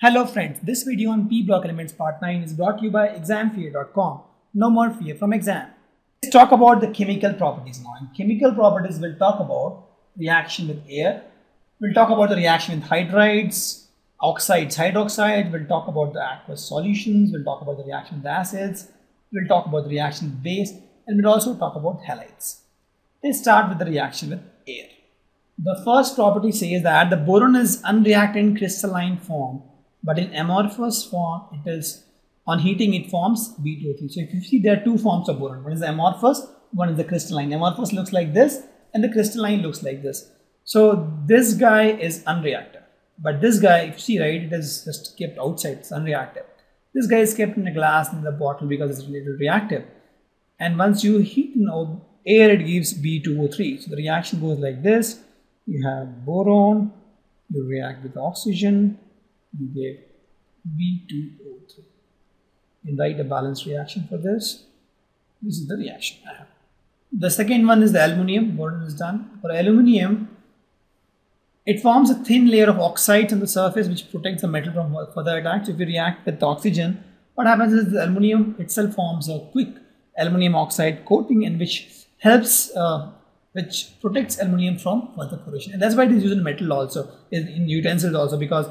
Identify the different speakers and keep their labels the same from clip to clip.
Speaker 1: Hello friends, this video on P block elements part 9 is brought to you by examfear.com. No more fear from exam. Let's talk about the chemical properties now. In chemical properties, we'll talk about reaction with air. We'll talk about the reaction with hydrides, oxides, hydroxides. We'll talk about the aqueous solutions. We'll talk about the reaction with acids. We'll talk about the reaction with base. And we'll also talk about halides. Let's start with the reaction with air. The first property says that the boron is unreacted in crystalline form, but in amorphous form, it is on heating it forms B2O3. So if you see there are two forms of boron. One is the amorphous, one is the crystalline. Amorphous looks like this and the crystalline looks like this. So this guy is unreactive. But this guy, if you see right, it is just kept outside, it's unreactive. This guy is kept in a glass in the bottle because it's little reactive. And once you heat in oh, air, it gives B2O3. So the reaction goes like this. You have boron, you react with oxygen, you get B2O3 and write a balanced reaction for this. This is the reaction I have. The second one is the aluminium. Is done. For aluminium, it forms a thin layer of oxides on the surface which protects the metal from further attack. If you react with oxygen, what happens is the aluminium itself forms a quick aluminium oxide coating and which helps, uh, which protects aluminium from further corrosion. And that's why it is used in metal also, in, in utensils also because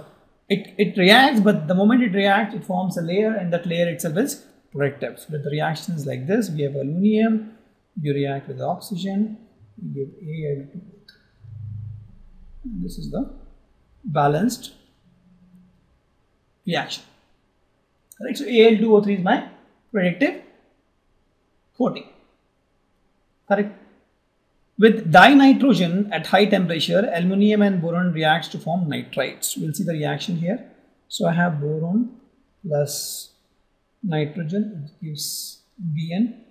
Speaker 1: it, it reacts, but the moment it reacts, it forms a layer and that layer itself is protective. So the reaction is like this. We have aluminum, you react with oxygen, you give Al2O3. This is the balanced reaction. Correct? So Al2O3 is my protective coating. Correct? With dinitrogen at high temperature, aluminium and boron reacts to form nitrides. We'll see the reaction here. So I have boron plus nitrogen, it gives Bn.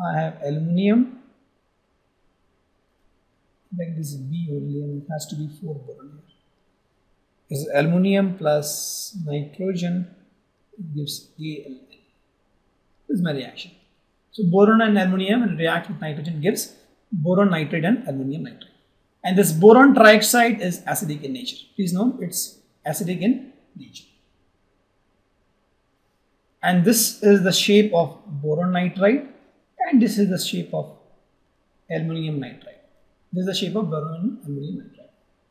Speaker 1: I have aluminium. Like this is it has to be 4 boron here. This is aluminium plus nitrogen gives Al. This is my reaction. So boron and aluminium will react with nitrogen gives boron nitride and aluminium nitride. And this boron trioxide is acidic in nature. Please note it's acidic in nature. And this is the shape of boron nitride and this is the shape of aluminium nitride. This is the shape of boron and aluminium nitride.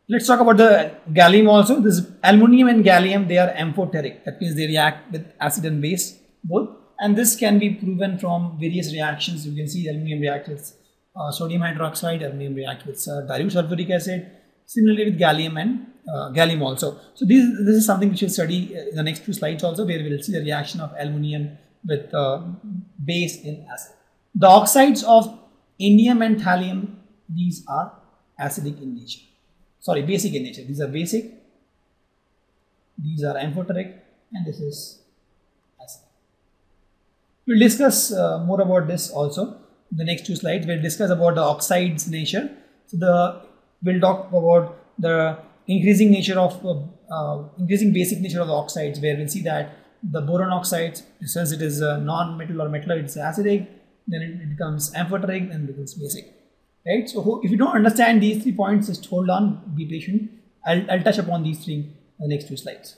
Speaker 1: Let's talk about the gallium also. This aluminium and gallium they are amphoteric. That means they react with acid and base both and this can be proven from various reactions. You can see aluminum reacts with uh, sodium hydroxide, aluminum reacts with uh, dilute sulfuric acid, similarly with gallium and uh, gallium also. So this, this is something which we'll study in the next two slides also where we'll see the reaction of aluminum with uh, base in acid. The oxides of indium and thallium, these are acidic in nature. Sorry, basic in nature. These are basic, these are amphoteric and this is We'll discuss uh, more about this also in the next two slides. We'll discuss about the oxides nature. So the we'll talk about the increasing nature of uh, uh, increasing basic nature of the oxides, where we'll see that the boron oxides, since it is a non-metal or metal, it's acidic, then it, it becomes amphoteric, and becomes basic. Right. So if you don't understand these three points, just hold on, be patient. I'll, I'll touch upon these three in the next two slides.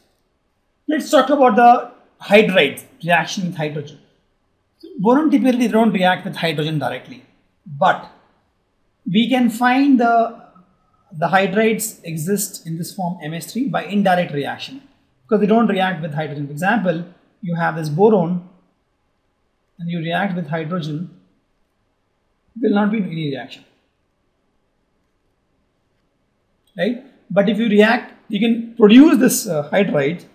Speaker 1: Let's talk about the hydrides reaction with hydrogen boron typically don't react with hydrogen directly, but we can find the the hydrides exist in this form MH3 by indirect reaction because they don't react with hydrogen. For example, you have this boron and you react with hydrogen, will not be any reaction. Right? But if you react, you can produce this uh, hydride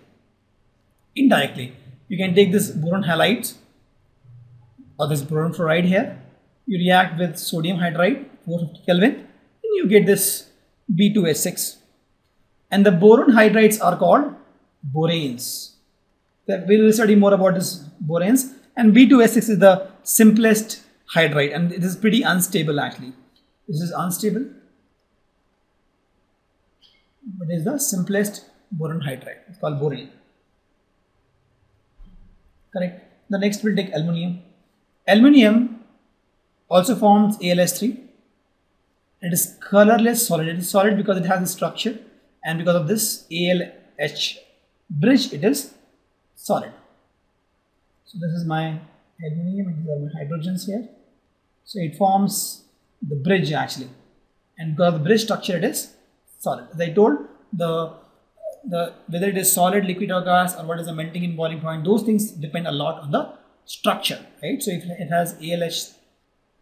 Speaker 1: indirectly. You can take this boron halides or this boron fluoride here. You react with sodium hydride 450 Kelvin and you get this B2H6. And the boron hydrides are called boranes. We will study more about this boranes and B2H6 is the simplest hydride and it is pretty unstable actually. This is unstable but it is the simplest boron hydride. It's called borane. Correct. The next we'll take aluminium. Aluminium also forms ALH3. It is colorless solid. It is solid because it has a structure and because of this ALH bridge, it is solid. So this is my aluminum and these are my hydrogens here. So it forms the bridge actually. And because of the bridge structure it is solid. As I told, the the whether it is solid, liquid or gas or what is the melting and boiling point, those things depend a lot on the structure, right? So if it has ALH,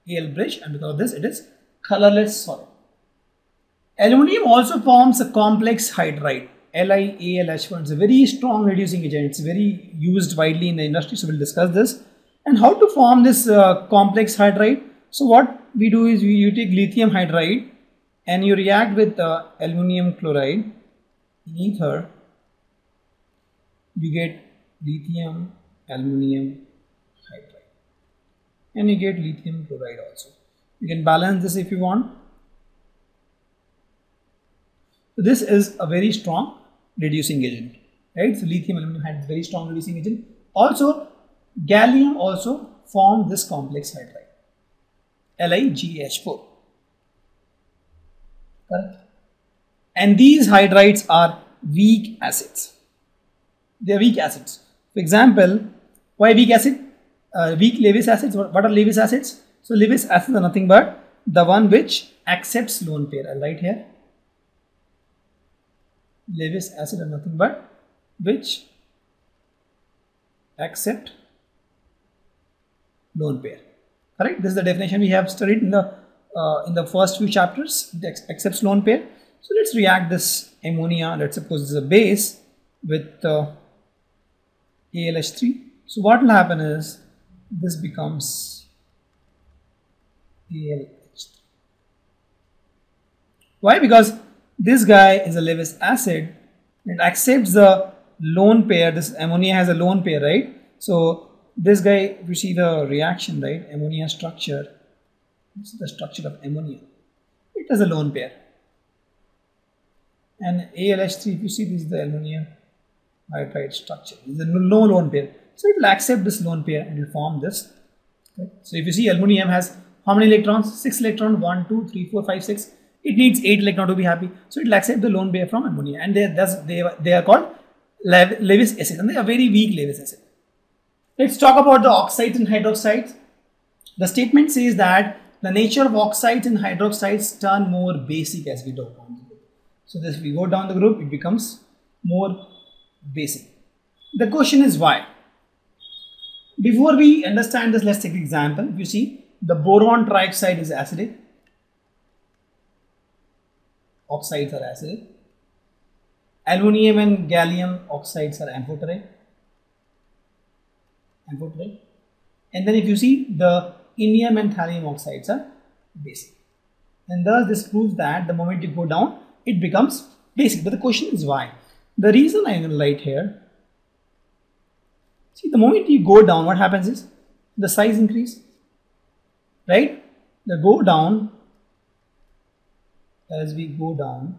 Speaker 1: AL bridge and because of this it is colorless solid. Aluminium also forms a complex hydride. LiAlH1 is a very strong reducing agent. It's very used widely in the industry. So we'll discuss this. And how to form this uh, complex hydride. So what we do is we, you take lithium hydride and you react with uh, aluminum chloride in ether. You get lithium hydride and you get lithium chloride also. You can balance this if you want So this is a very strong reducing agent, right? So lithium aluminum had very strong reducing agent. Also, gallium also formed this complex hydride, LiGH4. Correct? And these hydrides are weak acids. They are weak acids. For example, why weak acid? Uh, weak Lewis acids. What are Lewis acids? So Lewis acids are nothing but the one which accepts lone pair. I'll write here Lewis acid are nothing but which accept lone pair. Correct? This is the definition we have studied in the uh, in the first few chapters. It accepts lone pair. So let's react this ammonia. Let's suppose this is a base with uh, ALH3. So what will happen is this becomes ALH3. Why? Because this guy is a Lewis acid. It accepts the lone pair. This ammonia has a lone pair, right? So this guy, if you see the reaction, right? Ammonia structure. This is the structure of ammonia. It has a lone pair. And ALH3, if you see, this is the ammonia hydride structure. This is no lone pair. So it will accept this lone pair and will form this. Okay. So if you see aluminum has how many electrons? 6 electrons, 1, 2, 3, 4, 5, 6 it needs 8 electron to be happy. So it will accept the lone pair from ammonia and they, thus they, they are called Lewis acid and they are very weak Lewis acid. Let's talk about the oxides and hydroxides. The statement says that the nature of oxides and hydroxides turn more basic as we go down the group. So this we go down the group, it becomes more basic. The question is why? Before we understand this, let's take an example. You see, the boron trioxide is acidic oxides are acidic. Aluminium and gallium oxides are amphoteric. amphoterite. And then if you see the indium and thallium oxides are basic. And thus this proves that the moment you go down, it becomes basic. But the question is why? The reason I will write here, see the moment you go down, what happens is the size increase, right? The go down as we go down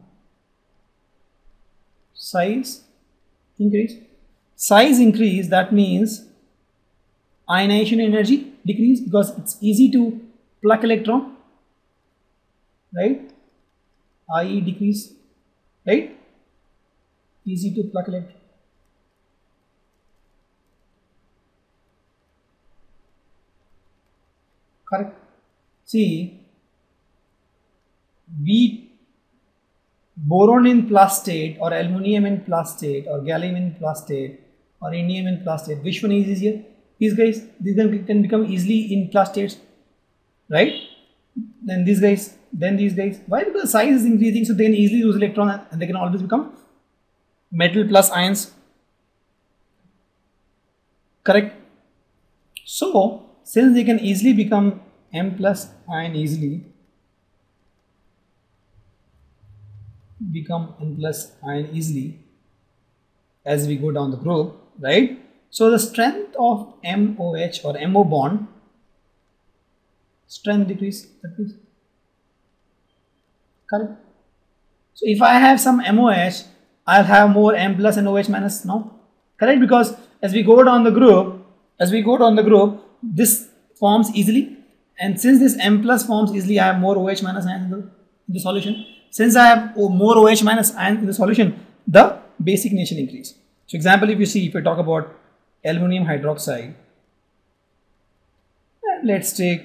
Speaker 1: size increase. Size increase that means ionization energy decrease because it's easy to pluck electron right? IE decrease right? Easy to pluck electron correct see be boron in plus state or aluminum in plus state or gallium in plus state or indium in plus state, which one is easier? These guys, these guys can become easily in plus states, right? Then these guys, then these guys. Why? Because the size is increasing, so they can easily lose electron and they can always become metal plus ions. Correct? So, since they can easily become M plus ion easily, become N plus ion easily as we go down the group, right? So the strength of MOH or MO bond, strength decrease, that means, correct? So if I have some MOH, I'll have more M plus and OH minus, no? Correct? Because as we go down the group, as we go down the group, this forms easily. And since this M plus forms easily, I have more OH minus in the, in the solution. Since I have more OH minus ion in the solution, the basic initial increase. So example, if you see, if we talk about aluminum hydroxide, let's take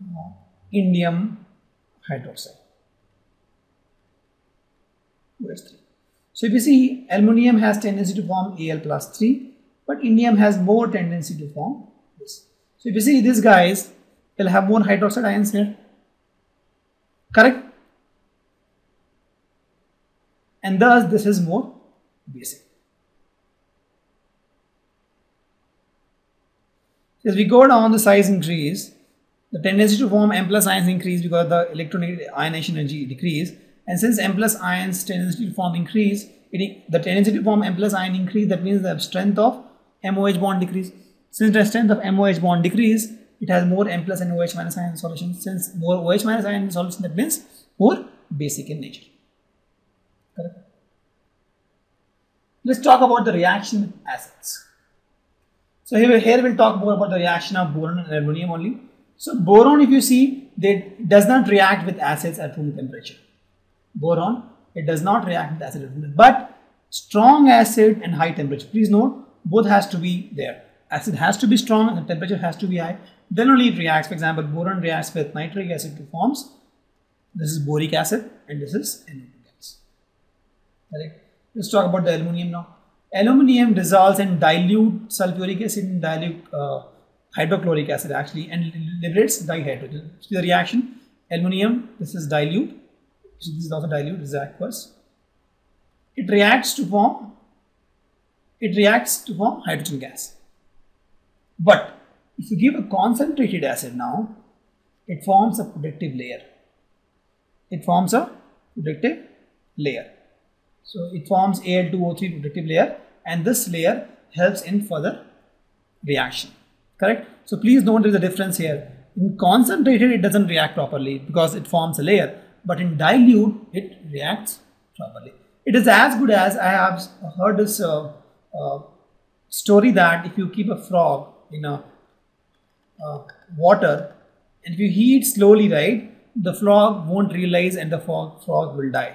Speaker 1: uh, indium hydroxide. So if you see, aluminum has tendency to form Al plus 3, but indium has more tendency to form. So if you see these guys, they'll have more hydroxide ions here. Correct? And thus this is more basic. As we go down the size increase, the tendency to form M plus ions increase because the electronic ionization energy decrease. And since M plus ions tendency to form increase, it, the tendency to form M plus ion increase, that means the strength of MOH bond decrease. Since the strength of MOH bond decrease, it has more M plus and OH minus ion solution. Since more OH minus ion solution, that means more basic in nature. Correct? Let's talk about the reaction acids. So here, here we'll talk more about the reaction of boron and aluminum only. So boron, if you see, they does not react with acids at room temperature. Boron, it does not react with acid at room temperature. but strong acid and high temperature. Please note, both has to be there. Acid has to be strong and the temperature has to be high. Then only it reacts. For example, boron reacts with nitric acid to forms. This is boric acid and this is NO2 gas. Let's talk about the aluminium now. Aluminium dissolves in dilute sulfuric acid and dilute uh, hydrochloric acid actually and liberates dihydrogen. See the reaction? Aluminium, this is dilute. This is also dilute, this is aqueous. It reacts to form, it reacts to form hydrogen gas. But if you give a concentrated acid now, it forms a protective layer. It forms a protective layer. So it forms Al2O3 protective layer and this layer helps in further reaction. Correct? So please note there is a difference here. In concentrated it doesn't react properly because it forms a layer but in dilute it reacts properly. It is as good as I have heard this uh, uh, story that if you keep a frog in a uh, water and if you heat slowly right the frog won't realize and the frog, frog will die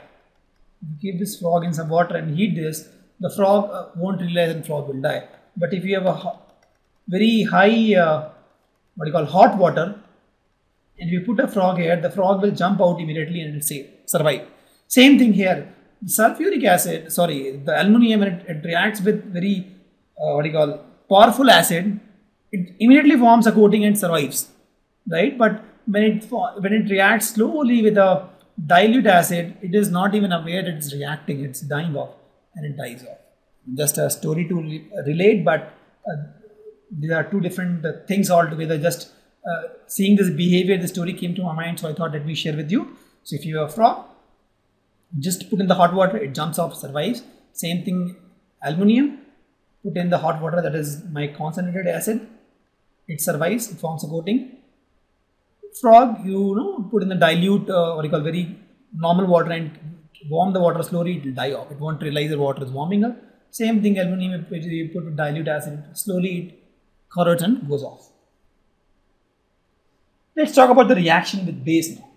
Speaker 1: if you keep this frog in some water and heat this, the frog uh, won't realize and frog will die. But if you have a very high, uh, what you call hot water, and if you put a frog here, the frog will jump out immediately and it will survive. Same thing here. Sulfuric acid, sorry, the aluminum, it, it reacts with very, uh, what do you call, powerful acid. It immediately forms a coating and survives, right? But when it when it reacts slowly with a dilute acid, it is not even aware it's reacting, it's dying off and it dies off. Just a story to re relate, but uh, these are two different uh, things altogether. Just uh, seeing this behavior, the story came to my mind, so I thought that we share with you. So if you have a frog, just put in the hot water, it jumps off, survives. Same thing, aluminium, put in the hot water, that is my concentrated acid, it survives, it forms a coating, frog, you know, put in the dilute, uh, what you call very normal water and warm the water slowly, it will die off. It won't realize the water is warming up. Same thing, aluminum, you put dilute acid, slowly it corrodes and goes off. Let's talk about the reaction with base now.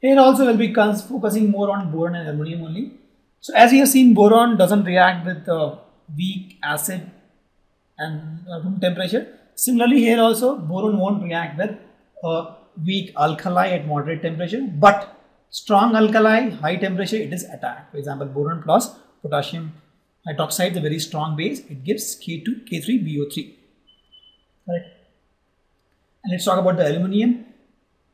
Speaker 1: Here also we'll be focusing more on boron and aluminum only. So as you have seen, boron doesn't react with uh, weak acid and uh, room temperature. Similarly, here also boron won't react with a weak alkali at moderate temperature, but strong alkali, high temperature, it is attacked. For example, boron plus potassium hydroxide a very strong base. It gives K2, K3BO3. Right. And let's talk about the aluminium.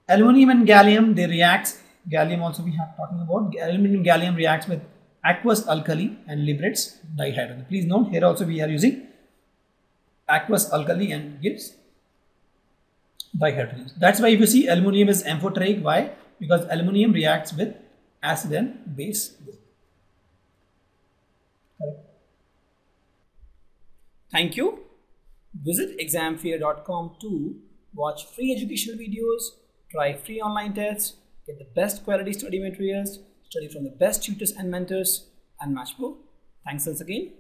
Speaker 1: Aluminium and gallium, they react. Gallium also we have talking about. Aluminium gallium reacts with aqueous alkali and liberates dihydrogen. Please note here also we are using aqueous alkali and gives dihydrogen. That's why if you see aluminium is amphoteric. Why? Because aluminium reacts with acid and base. Thank you. Visit examfear.com to watch free educational videos, try free online tests, get the best quality study materials, study from the best tutors and mentors, and much more. Thanks once again.